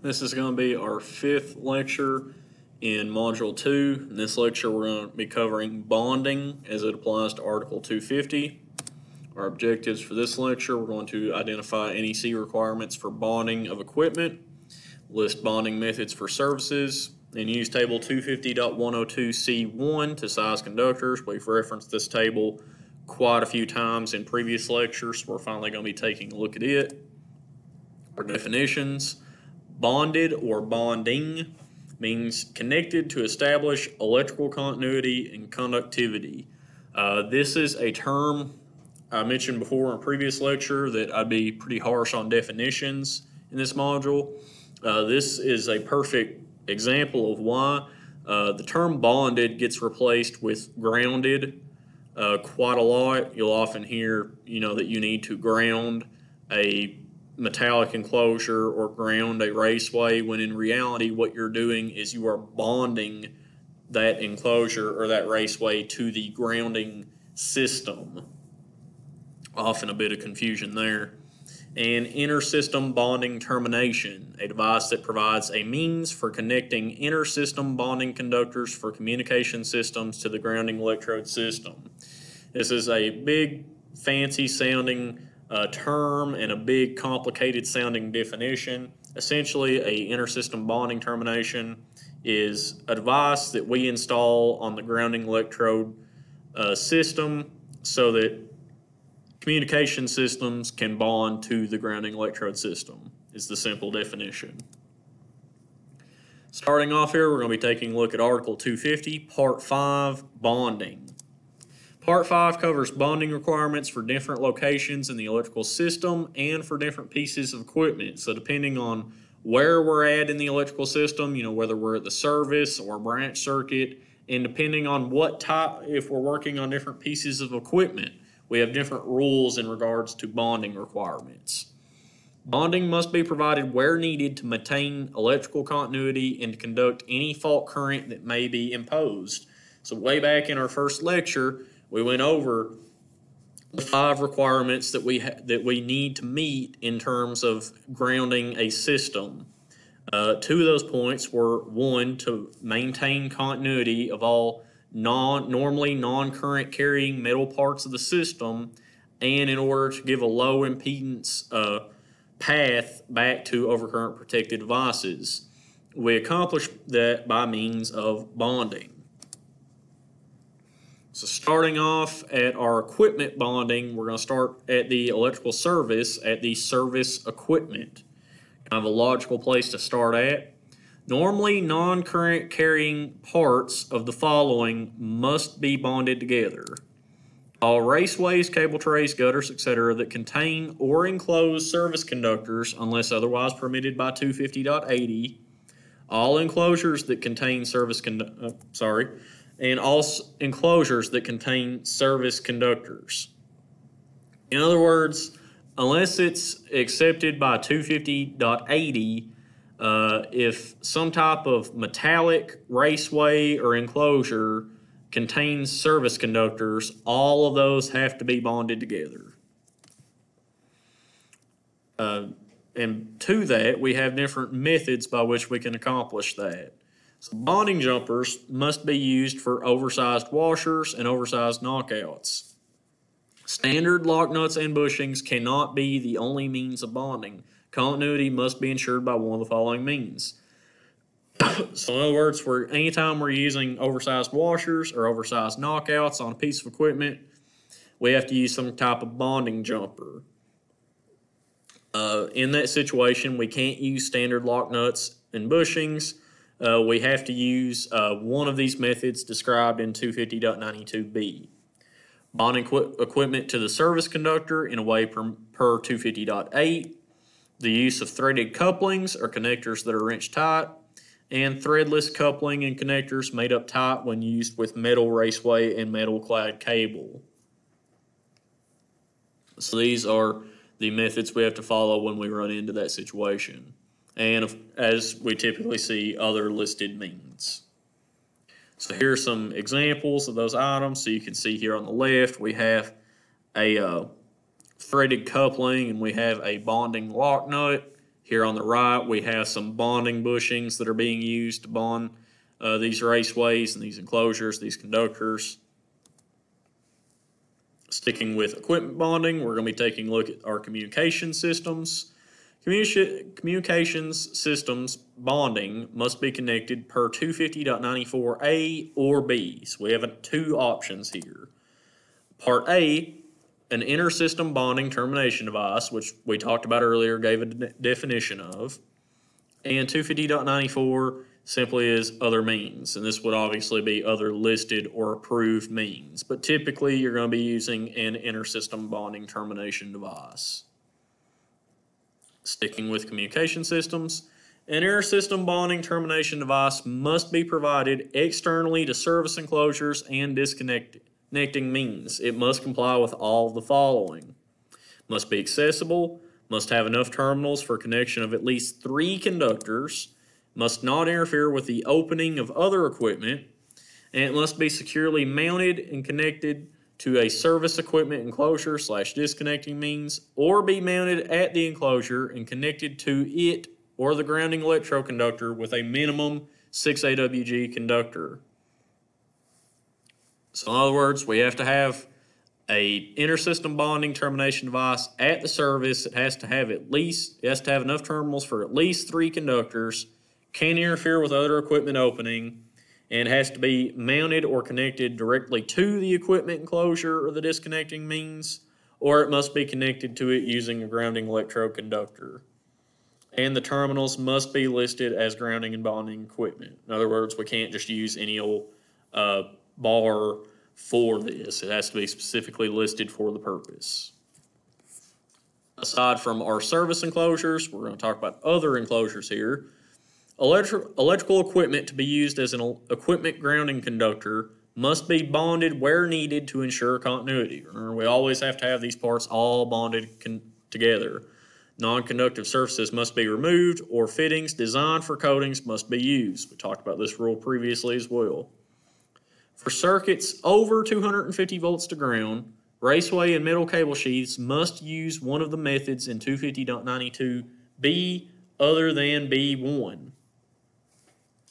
This is going to be our fifth lecture in Module 2. In this lecture, we're going to be covering bonding as it applies to Article 250. Our objectives for this lecture, we're going to identify NEC requirements for bonding of equipment, list bonding methods for services, and use Table 250.102C1 to size conductors. We've referenced this table quite a few times in previous lectures. We're finally going to be taking a look at it. Our definitions, bonded or bonding means connected to establish electrical continuity and conductivity. Uh, this is a term I mentioned before in a previous lecture that I'd be pretty harsh on definitions in this module. Uh, this is a perfect example of why uh, the term bonded gets replaced with grounded uh, quite a lot. You'll often hear, you know, that you need to ground a metallic enclosure or ground a raceway when in reality what you're doing is you are bonding that enclosure or that raceway to the grounding system. Often a bit of confusion there. And inter-system bonding termination, a device that provides a means for connecting inter-system bonding conductors for communication systems to the grounding electrode system. This is a big, fancy sounding uh, term and a big, complicated sounding definition. Essentially, a inter-system bonding termination is a device that we install on the grounding electrode uh, system so that communication systems can bond to the grounding electrode system is the simple definition. Starting off here, we're going to be taking a look at Article 250, Part 5, Bonding. Part 5 covers bonding requirements for different locations in the electrical system and for different pieces of equipment. So depending on where we're at in the electrical system, you know, whether we're at the service or branch circuit, and depending on what type, if we're working on different pieces of equipment, we have different rules in regards to bonding requirements. Bonding must be provided where needed to maintain electrical continuity and to conduct any fault current that may be imposed. So way back in our first lecture, we went over the five requirements that we that we need to meet in terms of grounding a system. Uh, two of those points were one to maintain continuity of all non normally non-current carrying metal parts of the system, and in order to give a low impedance uh, path back to overcurrent protected devices. We accomplish that by means of bonding. So starting off at our equipment bonding, we're going to start at the electrical service at the service equipment. Kind of a logical place to start at. Normally, non-current carrying parts of the following must be bonded together. All raceways, cable trays, gutters, etc. that contain or enclose service conductors unless otherwise permitted by 250.80. All enclosures that contain service condu- uh, sorry, and all enclosures that contain service conductors. In other words, unless it's accepted by 250.80, uh, if some type of metallic raceway or enclosure contains service conductors, all of those have to be bonded together. Uh, and to that, we have different methods by which we can accomplish that. So bonding jumpers must be used for oversized washers and oversized knockouts. Standard lock nuts and bushings cannot be the only means of bonding. Continuity must be ensured by one of the following means. so in other words, for anytime we're using oversized washers or oversized knockouts on a piece of equipment, we have to use some type of bonding jumper. Uh, in that situation, we can't use standard lock nuts and bushings uh, we have to use uh, one of these methods described in 250.92b. Bonding equi equipment to the service conductor in a way per, per 250.8. The use of threaded couplings or connectors that are wrench tight. And threadless coupling and connectors made up tight when used with metal raceway and metal clad cable. So these are the methods we have to follow when we run into that situation and as we typically see other listed means. So here are some examples of those items. So you can see here on the left we have a uh, threaded coupling and we have a bonding lock nut. Here on the right, we have some bonding bushings that are being used to bond uh, these raceways and these enclosures, these conductors. Sticking with equipment bonding, we're going to be taking a look at our communication systems. Communication, communications systems bonding must be connected per 250.94A or B. So we have two options here. Part A, an inter-system bonding termination device, which we talked about earlier, gave a de definition of. And 250.94 simply is other means. And this would obviously be other listed or approved means. But typically, you're going to be using an inter-system bonding termination device. Sticking with communication systems, an inter-system bonding termination device must be provided externally to service enclosures and disconnecting means. It must comply with all the following. Must be accessible, must have enough terminals for connection of at least three conductors, must not interfere with the opening of other equipment, and it must be securely mounted and connected to a service equipment enclosure slash disconnecting means or be mounted at the enclosure and connected to it or the grounding electrode conductor with a minimum 6 AWG conductor. So in other words, we have to have a intersystem bonding termination device at the service. It has to have at least, it has to have enough terminals for at least three conductors, can interfere with other equipment opening, and has to be mounted or connected directly to the equipment enclosure or the disconnecting means, or it must be connected to it using a grounding electrode conductor. And the terminals must be listed as grounding and bonding equipment. In other words, we can't just use any old uh, bar for this. It has to be specifically listed for the purpose. Aside from our service enclosures, we're going to talk about other enclosures here. Electri electrical equipment to be used as an equipment grounding conductor must be bonded where needed to ensure continuity. Remember, we always have to have these parts all bonded together. Non-conductive surfaces must be removed or fittings designed for coatings must be used. We talked about this rule previously as well. For circuits over 250 volts to ground, raceway and metal cable sheaths must use one of the methods in 250.92b other than B1.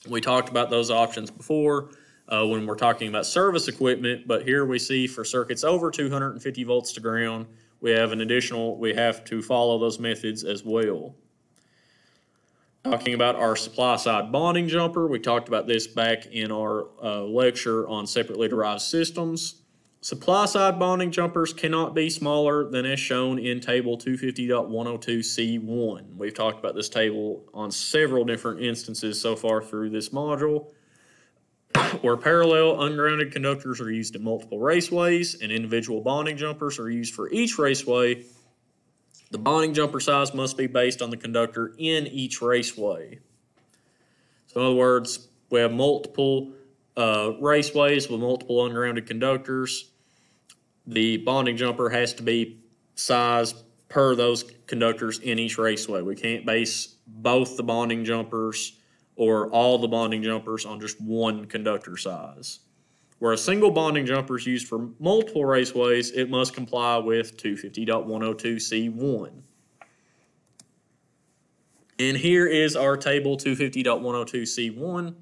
We talked about those options before uh, when we're talking about service equipment, but here we see for circuits over 250 volts to ground, we have an additional, we have to follow those methods as well. Talking about our supply side bonding jumper, we talked about this back in our uh, lecture on separately derived systems. Supply side bonding jumpers cannot be smaller than as shown in table 250.102C1. We've talked about this table on several different instances so far through this module. Where parallel ungrounded conductors are used in multiple raceways and individual bonding jumpers are used for each raceway, the bonding jumper size must be based on the conductor in each raceway. So in other words, we have multiple uh, raceways with multiple ungrounded conductors the bonding jumper has to be sized per those conductors in each raceway. We can't base both the bonding jumpers or all the bonding jumpers on just one conductor size. Where a single bonding jumper is used for multiple raceways, it must comply with 250.102C1. And here is our table 250.102C1.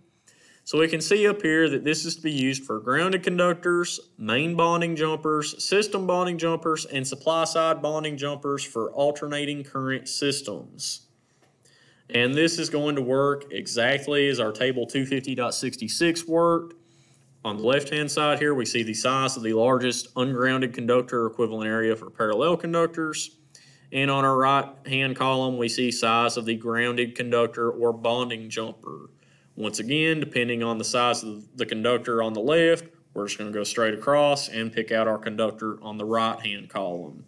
So we can see up here that this is to be used for grounded conductors, main bonding jumpers, system bonding jumpers, and supply side bonding jumpers for alternating current systems. And this is going to work exactly as our table 250.66 worked. On the left-hand side here, we see the size of the largest ungrounded conductor equivalent area for parallel conductors. And on our right-hand column, we see size of the grounded conductor or bonding jumper. Once again, depending on the size of the conductor on the left, we're just going to go straight across and pick out our conductor on the right-hand column.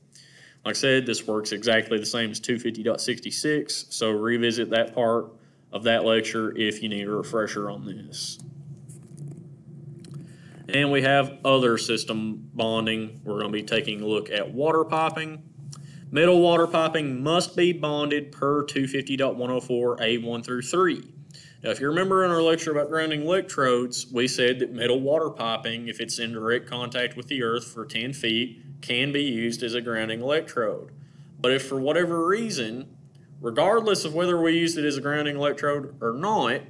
Like I said, this works exactly the same as 250.66, so revisit that part of that lecture if you need a refresher on this. And we have other system bonding. We're going to be taking a look at water piping. Metal water piping must be bonded per 250.104 A1 through 3. Now, if you remember in our lecture about grounding electrodes, we said that metal water piping, if it's in direct contact with the earth for 10 feet, can be used as a grounding electrode. But if for whatever reason regardless of whether we use it as a grounding electrode or not,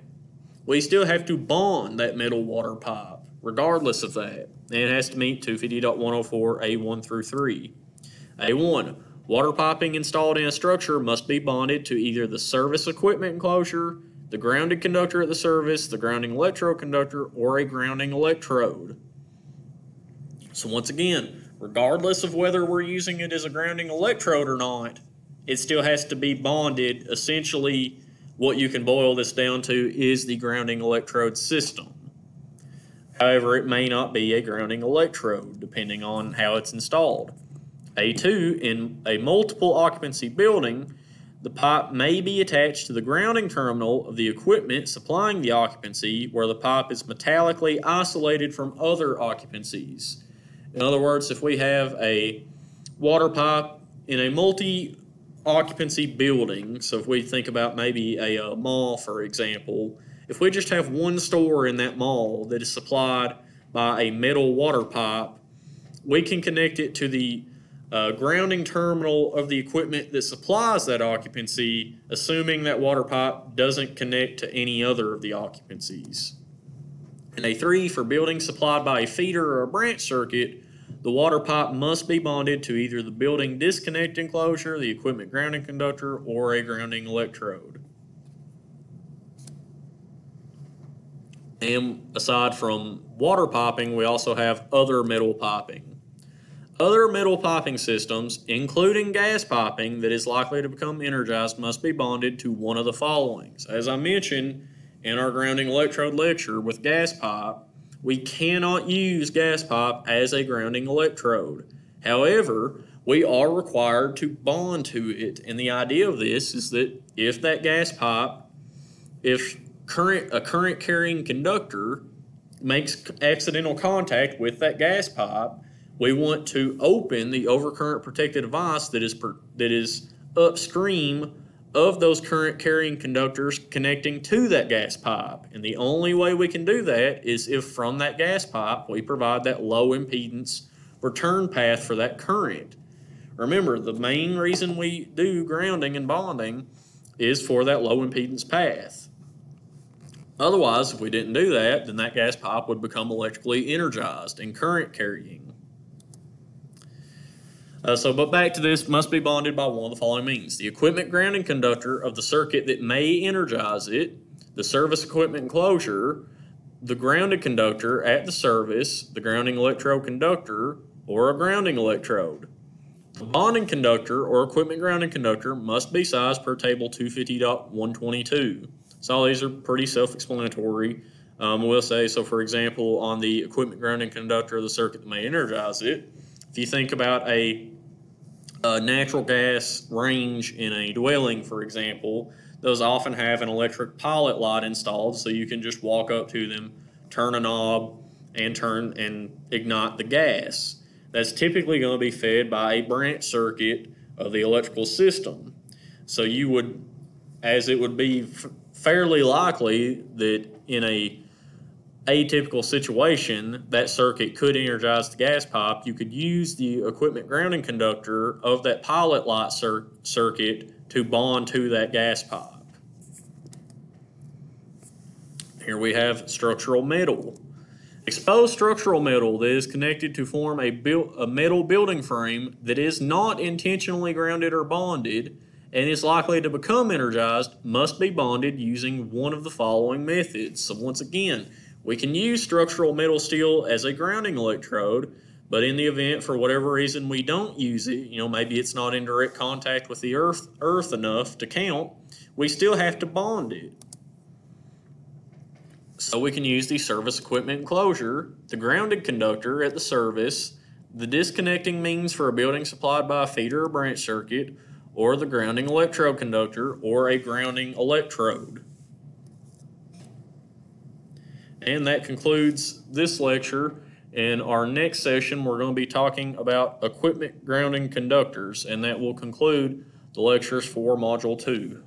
we still have to bond that metal water pipe, regardless of that. And it has to meet 250.104A1 through 3. A1. Water piping installed in a structure must be bonded to either the service equipment enclosure, the grounded conductor at the service, the grounding electrode conductor, or a grounding electrode. So once again, regardless of whether we're using it as a grounding electrode or not, it still has to be bonded. Essentially, what you can boil this down to is the grounding electrode system. However, it may not be a grounding electrode depending on how it's installed. A2, in a multiple occupancy building, the pipe may be attached to the grounding terminal of the equipment supplying the occupancy where the pipe is metallically isolated from other occupancies. In other words, if we have a water pipe in a multi occupancy building, so if we think about maybe a, a, mall, for example, if we just have one store in that mall that is supplied by a metal water pipe, we can connect it to the uh, grounding terminal of the equipment that supplies that occupancy, assuming that water pipe doesn't connect to any other of the occupancies. And A3, for buildings supplied by a feeder or a branch circuit, the water pipe must be bonded to either the building disconnect enclosure, the equipment grounding conductor, or a grounding electrode. And aside from water piping, we also have other metal piping. Other metal piping systems, including gas piping that is likely to become energized, must be bonded to one of the followings. As I mentioned in our grounding electrode lecture with gas pipe, we cannot use gas pipe as a grounding electrode. However, we are required to bond to it. And the idea of this is that if that gas pipe, if current a current carrying conductor makes accidental contact with that gas pipe, we want to open the overcurrent protected device that is per, that is upstream of those current carrying conductors connecting to that gas pipe. And the only way we can do that is if from that gas pipe we provide that low impedance return path for that current. Remember, the main reason we do grounding and bonding is for that low impedance path. Otherwise, if we didn't do that, then that gas pipe would become electrically energized and current carrying. Uh, so, but back to this, must be bonded by one of the following means. The equipment grounding conductor of the circuit that may energize it, the service equipment enclosure, the grounded conductor at the service, the grounding electrode conductor, or a grounding electrode. The bonding conductor or equipment grounding conductor must be sized per table 250.122. So all these are pretty self-explanatory. Um, we'll say, so for example, on the equipment grounding conductor of the circuit that may energize it, if you think about a, a natural gas range in a dwelling, for example, those often have an electric pilot light installed, so you can just walk up to them, turn a knob, and turn and ignite the gas. That's typically going to be fed by a branch circuit of the electrical system. So you would, as it would be fairly likely that in a atypical situation, that circuit could energize the gas pipe. You could use the equipment grounding conductor of that pilot light cir circuit to bond to that gas pipe. Here we have structural metal. Exposed structural metal that is connected to form a, a metal building frame that is not intentionally grounded or bonded and is likely to become energized must be bonded using one of the following methods. So once again, we can use structural metal steel as a grounding electrode, but in the event, for whatever reason, we don't use it, you know, maybe it's not in direct contact with the earth, earth enough to count, we still have to bond it. So we can use the service equipment enclosure, the grounded conductor at the service, the disconnecting means for a building supplied by a feeder or branch circuit, or the grounding electrode conductor, or a grounding electrode. And that concludes this lecture. In our next session, we're going to be talking about equipment grounding conductors, and that will conclude the lectures for Module 2.